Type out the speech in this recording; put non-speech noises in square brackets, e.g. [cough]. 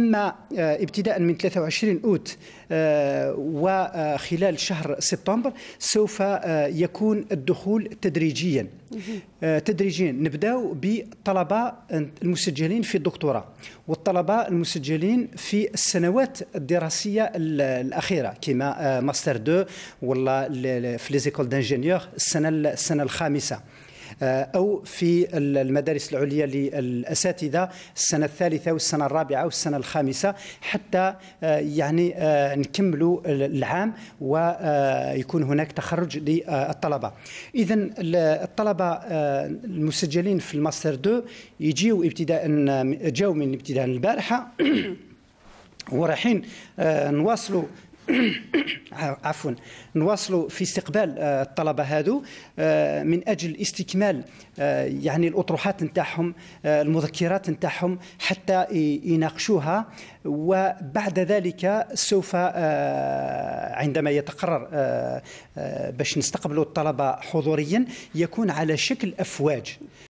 أما ابتداء من 23 أوت وخلال شهر سبتمبر سوف يكون الدخول تدريجيا. تدريجيا. نبداو بالطلبة المسجلين في الدكتوراه والطلبة المسجلين في السنوات الدراسية الأخيرة كما ماستر 2 ولا في les écoles d'ingénieurs السنة السنة الخامسة. آه، أو في المدارس العليا للأساتذة السنة الثالثة والسنة الرابعة والسنة الخامسة حتى آه، يعني آه، نكملوا العام ويكون هناك تخرج للطلبة. إذا الطلبة المسجلين في الماستر 2 يجيوا ابتداء جاوا من ابتداء البارحة [coughs] ورايحين نواصلوا عفوا نواصلوا في استقبال آه، الطلبة هذو آه، من أجل استكمال آه، يعني الأطروحات نتاعهم المذكرات نتاعهم حتى يناقشوها وبعد ذلك سوف عندما يتقرر باش نستقبلوا الطلبة حضوريا يكون على شكل أفواج.